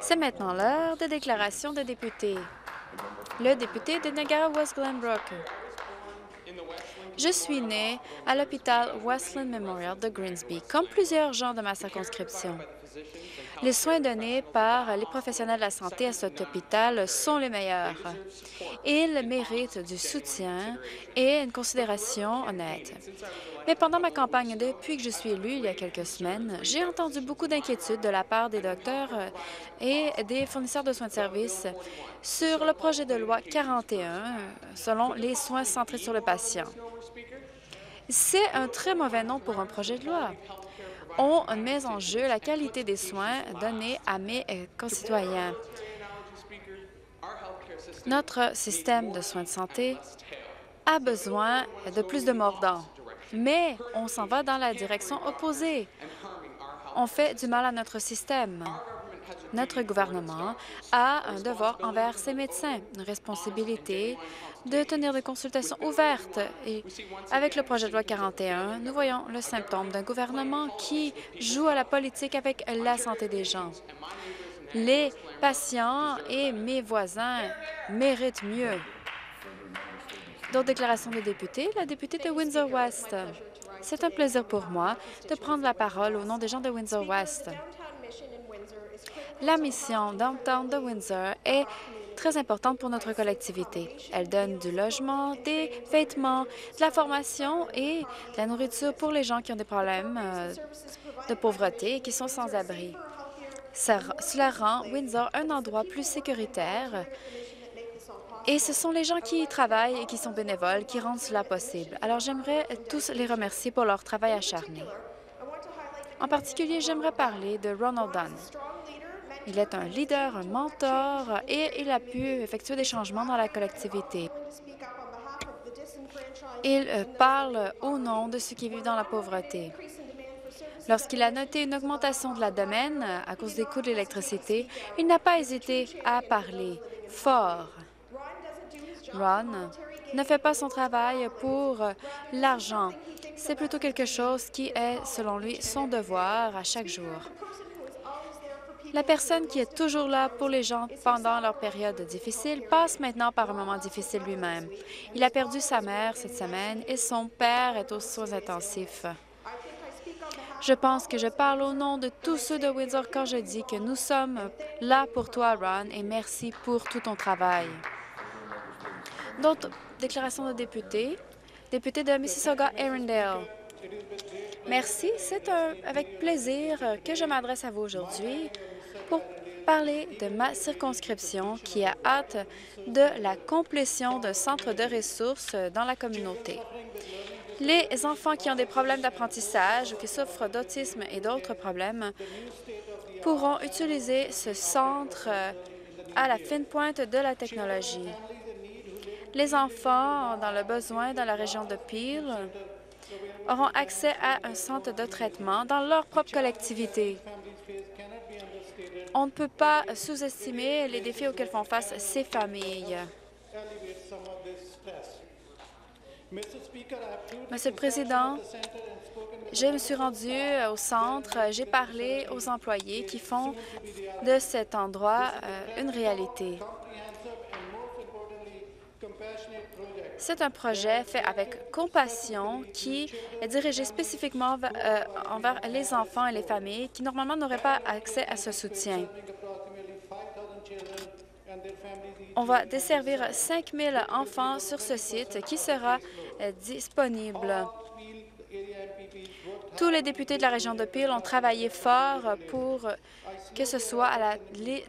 C'est maintenant l'heure des déclarations de députés. Le député de Niagara-West Glenbrook. Je suis né à l'hôpital Westland Memorial de Grimsby, comme plusieurs gens de ma circonscription. Les soins donnés par les professionnels de la santé à cet hôpital sont les meilleurs. Ils méritent du soutien et une considération honnête. Mais pendant ma campagne, depuis que je suis élue il y a quelques semaines, j'ai entendu beaucoup d'inquiétudes de la part des docteurs et des fournisseurs de soins de service sur le projet de loi 41, selon les soins centrés sur le patient. C'est un très mauvais nom pour un projet de loi on met en jeu la qualité des soins donnés à mes euh, concitoyens. Notre système de soins de santé a besoin de plus de mordants, mais on s'en va dans la direction opposée. On fait du mal à notre système. Notre gouvernement a un devoir envers ses médecins, une responsabilité de tenir des consultations ouvertes. Et avec le projet de loi 41, nous voyons le symptôme d'un gouvernement qui joue à la politique avec la santé des gens. Les patients et mes voisins méritent mieux. D'autres déclarations de députés, la députée de Windsor-West. C'est un plaisir pour moi de prendre la parole au nom des gens de Windsor-West. La mission Downtown de Windsor est très importante pour notre collectivité. Elle donne du logement, des vêtements, de la formation et de la nourriture pour les gens qui ont des problèmes euh, de pauvreté et qui sont sans abri. Cela rend Windsor un endroit plus sécuritaire et ce sont les gens qui y travaillent et qui sont bénévoles qui rendent cela possible. Alors j'aimerais tous les remercier pour leur travail acharné. En particulier, j'aimerais parler de Ronald Dunn. Il est un leader, un mentor et il a pu effectuer des changements dans la collectivité. Il euh, parle au nom de ceux qui vivent dans la pauvreté. Lorsqu'il a noté une augmentation de la domaine à cause des coûts de l'électricité, il n'a pas hésité à parler fort. Ron ne fait pas son travail pour l'argent. C'est plutôt quelque chose qui est, selon lui, son devoir à chaque jour. La personne qui est toujours là pour les gens pendant leur période difficile passe maintenant par un moment difficile lui-même. Il a perdu sa mère cette semaine et son père est aux soins intensifs. Je pense que je parle au nom de tous ceux de Windsor quand je dis que nous sommes là pour toi, Ron, et merci pour tout ton travail. D'autres déclarations de députés. Député de Mississauga-Arundel. Merci. C'est avec plaisir que je m'adresse à vous aujourd'hui pour parler de ma circonscription qui a hâte de la complétion d'un centre de ressources dans la communauté. Les enfants qui ont des problèmes d'apprentissage ou qui souffrent d'autisme et d'autres problèmes pourront utiliser ce centre à la fine pointe de la technologie. Les enfants dans le besoin dans la région de Peel auront accès à un centre de traitement dans leur propre collectivité. On ne peut pas sous-estimer les défis auxquels font face ces familles. Monsieur le Président, je me suis rendu au centre, j'ai parlé aux employés qui font de cet endroit euh, une réalité. C'est un projet fait avec compassion qui est dirigé spécifiquement euh, envers les enfants et les familles qui normalement n'auraient pas accès à ce soutien. On va desservir 5 000 enfants sur ce site qui sera euh, disponible. Tous les députés de la région de Peel ont travaillé fort pour que ce soit à la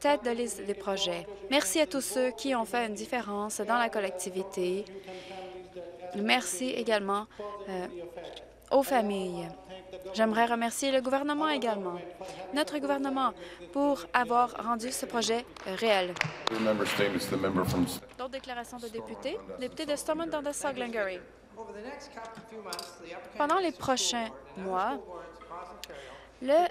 tête de des projets. Merci à tous ceux qui ont fait une différence dans la collectivité. Merci également euh, aux familles. J'aimerais remercier le gouvernement également, notre gouvernement, pour avoir rendu ce projet réel. D'autres déclarations de députés? Député de Stormont Dundas Glengarry. Pendant les prochains mois, le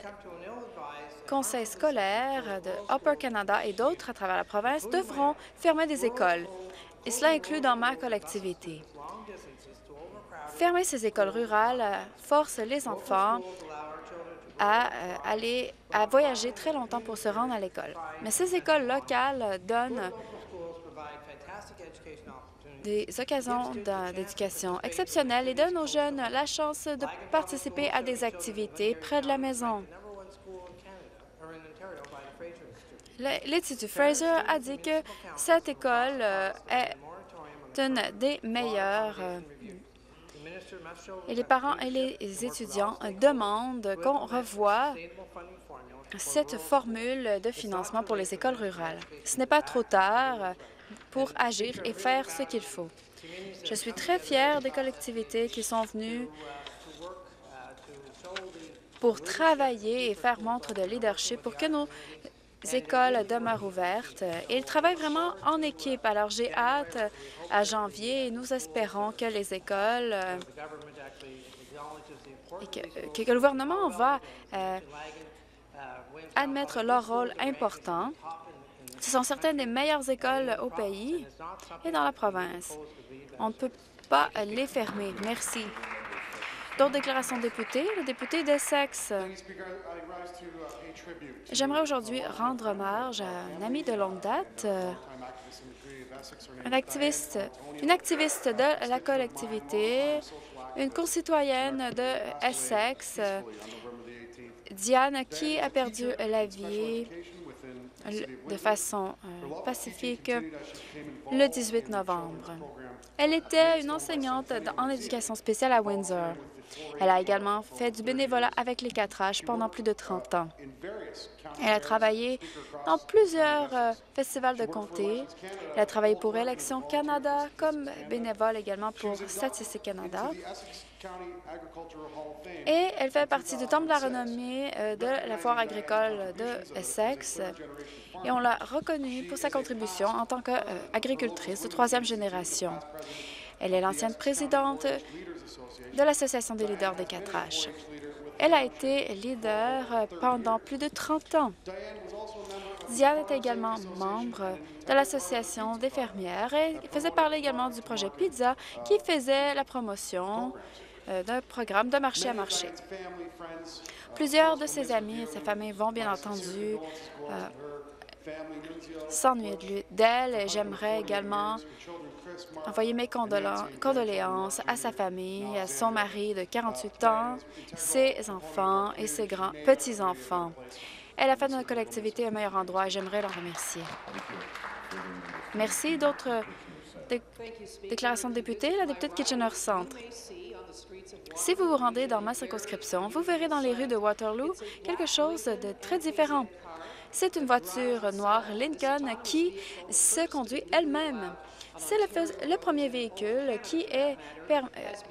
conseil scolaire de Upper Canada et d'autres à travers la province devront fermer des écoles, et cela inclut dans ma collectivité. Fermer ces écoles rurales force les enfants à euh, aller à voyager très longtemps pour se rendre à l'école. Mais ces écoles locales donnent des occasions d'éducation exceptionnelles et donnent aux jeunes la chance de participer à des activités près de la maison. L'Institut Fraser a dit que cette école euh, est une des meilleures et les parents et les étudiants demandent qu'on revoie cette formule de financement pour les écoles rurales. Ce n'est pas trop tard pour agir et faire ce qu'il faut. Je suis très fière des collectivités qui sont venues pour travailler et faire montre de leadership pour que nos écoles demeurent ouvertes. Ils travaillent vraiment en équipe. Alors, j'ai hâte à janvier et nous espérons que les écoles et que, que, le gouvernement va euh, admettre leur rôle important. Ce sont certaines des meilleures écoles au pays et dans la province. On ne peut pas les fermer. Merci. D'autres déclarations de députés. Le député d'Essex. J'aimerais aujourd'hui rendre hommage à un ami de longue date, activiste, une activiste de la collectivité, une concitoyenne de Essex, Diane, qui a perdu la vie de façon euh, pacifique le 18 novembre. Elle était une enseignante en éducation spéciale à Windsor. Elle a également fait du bénévolat avec les 4H pendant plus de 30 ans. Elle a travaillé dans plusieurs euh, festivals de comté. Elle a travaillé pour Élections Canada comme bénévole également pour Statistique Canada. Et elle fait partie du Temple de la renommée euh, de la foire agricole de Essex. Et on l'a reconnue pour sa contribution en tant qu'agricultrice de troisième génération. Elle est l'ancienne présidente de l'Association des leaders des 4H. Elle a été leader pendant plus de 30 ans. Diane est également membre de l'Association des fermières et faisait parler également du projet Pizza qui faisait la promotion euh, d'un programme de marché à marché. Plusieurs de ses amis et sa famille vont bien entendu euh, s'ennuyer d'elle. J'aimerais également envoyer mes condoléances à sa famille, à son mari de 48 ans, ses enfants et ses grands petits-enfants. Elle a fait de notre collectivité un meilleur endroit et j'aimerais la remercier. Merci. D'autres déclarations de députés? La députée de Kitchener-Centre. Si vous vous rendez dans ma circonscription, vous verrez dans les rues de Waterloo quelque chose de très différent. C'est une voiture noire Lincoln qui se conduit elle-même. C'est le, premier véhicule qui est euh,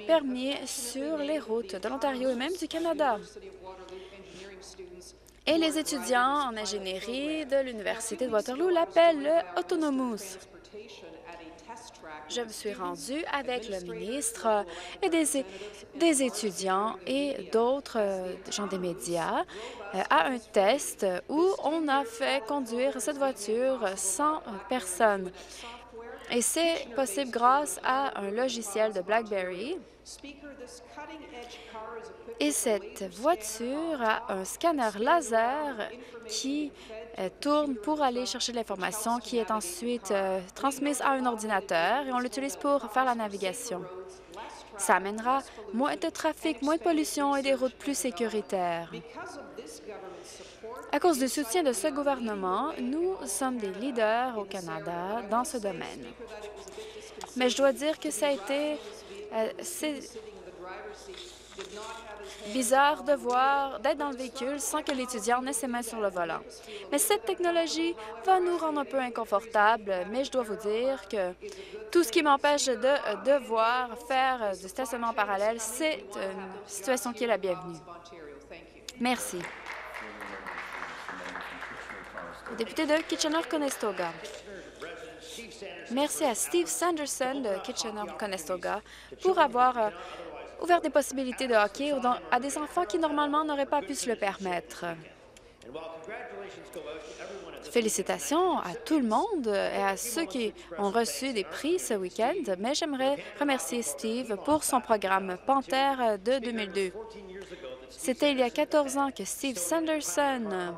permis sur les routes de l'Ontario et même du Canada. Et les étudiants en ingénierie de l'Université de Waterloo l'appellent le Autonomous. Je me suis rendue avec le ministre et des, étudiants et d'autres euh, gens des médias euh, à un test où on a fait conduire cette voiture sans personne. Et c'est possible grâce à un logiciel de BlackBerry. Et cette voiture a un scanner laser qui euh, tourne pour aller chercher l'information qui est ensuite euh, transmise à un ordinateur et on l'utilise pour faire la navigation. Ça amènera moins de trafic, moins de pollution et des routes plus sécuritaires. À cause du soutien de ce gouvernement, nous sommes des leaders au Canada dans ce domaine. Mais je dois dire que ça a été euh, bizarre de voir, d'être dans le véhicule sans que l'étudiant n'ait ses mains sur le volant. Mais cette technologie va nous rendre un peu inconfortables, mais je dois vous dire que tout ce qui m'empêche de devoir faire du stationnement parallèle, c'est une situation qui est la bienvenue. Merci. Député de Kitchener-Conestoga. Merci à Steve Sanderson de Kitchener-Conestoga pour avoir euh, ouvert des possibilités de hockey à des enfants qui, normalement, n'auraient pas pu se le permettre. Félicitations à tout le monde et à ceux qui ont reçu des prix ce week-end, mais j'aimerais remercier Steve pour son programme Panthère de 2002. C'était il y a 14 ans que Steve Sanderson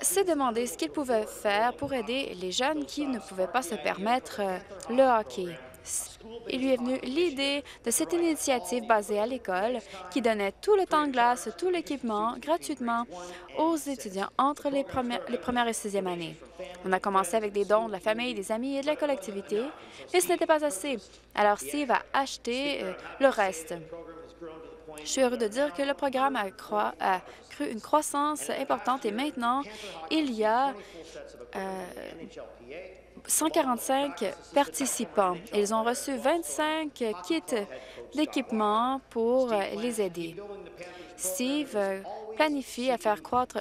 s'est demandé ce qu'il pouvait faire pour aider les jeunes qui ne pouvaient pas se permettre euh, le hockey. Il lui est venu l'idée de cette initiative basée à l'école qui donnait tout le temps de glace, tout l'équipement gratuitement aux étudiants entre les premières, les premières et sixième années. On a commencé avec des dons de la famille, des amis et de la collectivité, mais ce n'était pas assez. Alors Steve a acheté euh, le reste. Je suis heureux de dire que le programme a, cru une croissance importante et maintenant, il y a 145 euh, participants. Ils ont reçu 25 kits d'équipement pour les aider. Steve planifie à faire croître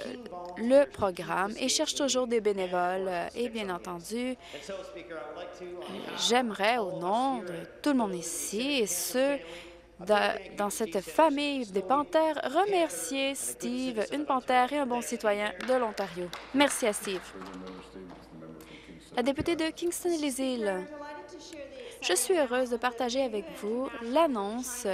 le programme et cherche toujours des bénévoles. Et bien entendu, j'aimerais, au nom de tout le monde ici et ceux dans cette famille des panthères, remercier Steve, une panthère et un bon citoyen de l'Ontario. Merci à Steve. La députée de Kingston et les Îles, je suis heureuse de partager avec vous l'annonce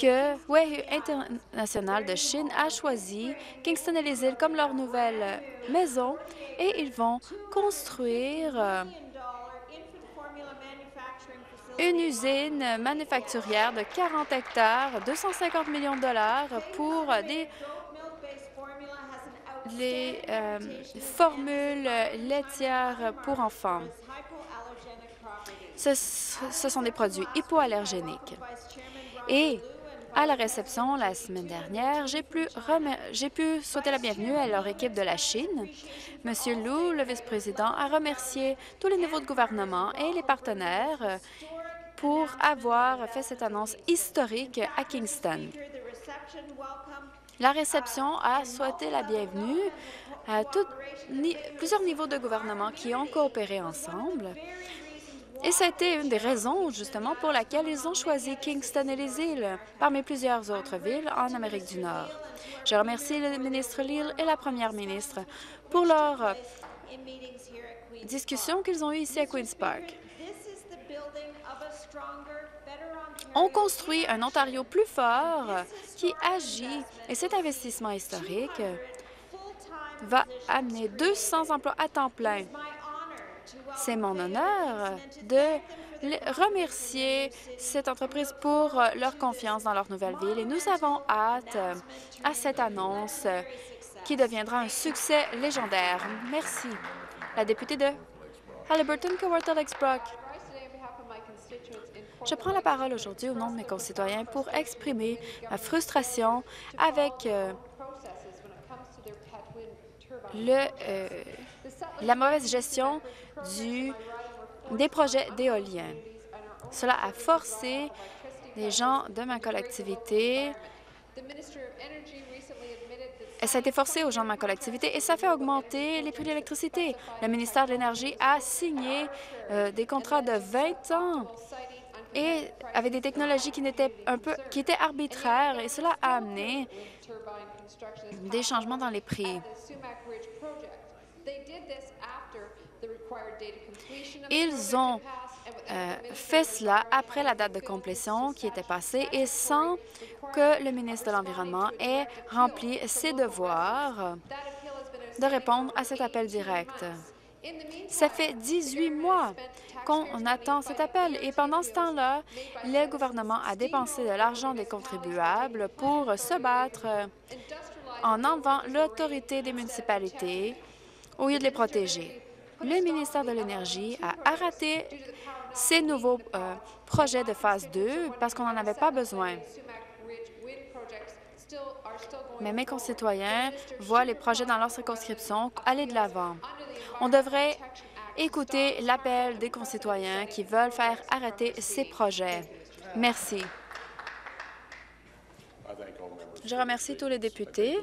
que Wei International de Chine a choisi Kingston et les Îles comme leur nouvelle maison et ils vont construire euh, une usine manufacturière de 40 hectares, 250 millions de dollars pour des euh, formules laitières pour enfants. Ce, sont des produits hypoallergéniques. À la réception la semaine dernière, j'ai pu, souhaiter la bienvenue à leur équipe de la Chine. Monsieur Lou, le vice-président, a remercié tous les niveaux de gouvernement et les partenaires pour avoir fait cette annonce historique à Kingston. La réception a souhaité la bienvenue à plusieurs niveaux de gouvernement qui ont coopéré ensemble. Et ça a été une des raisons, justement, pour laquelle ils ont choisi Kingston et les îles, parmi plusieurs autres villes en Amérique du Nord. Je remercie le ministre Lille et la première ministre pour leur discussion qu'ils ont eue ici à Queen's Park. On construit un Ontario plus fort qui agit et cet investissement historique va amener 200 emplois à temps plein. C'est mon honneur de remercier cette entreprise pour leur confiance dans leur nouvelle ville et nous avons hâte à cette annonce qui deviendra un succès légendaire. Merci. La députée de Halliburton, Kawartha Brock. Je prends la parole aujourd'hui au nom de mes concitoyens pour exprimer ma frustration avec euh, le, euh, la mauvaise gestion du, des projets d'éolien. Cela a forcé les gens de ma collectivité ça a été forcé aux gens de ma collectivité et ça fait augmenter les prix de l'électricité. Le ministère de l'Énergie a signé euh, des contrats de 20 ans et avec des technologies qui, étaient un peu, qui étaient arbitraires et cela a amené des changements dans les prix. Ils ont euh, fait cela après la date de complétion qui était passée et sans que le ministre de l'Environnement ait rempli ses devoirs de répondre à cet appel direct. Ça fait 18 mois qu'on attend cet appel et pendant ce temps-là, le gouvernement a dépensé de l'argent des contribuables pour se battre en enlevant l'autorité des municipalités au lieu de les protéger. Le ministère de l'Énergie a arrêté ces nouveaux euh, projets de phase 2 parce qu'on n'en avait pas besoin. Mais mes concitoyens voient les projets dans leur circonscription aller de l'avant. On devrait écouter l'appel des concitoyens qui veulent faire arrêter ces projets. Merci. Je remercie tous les députés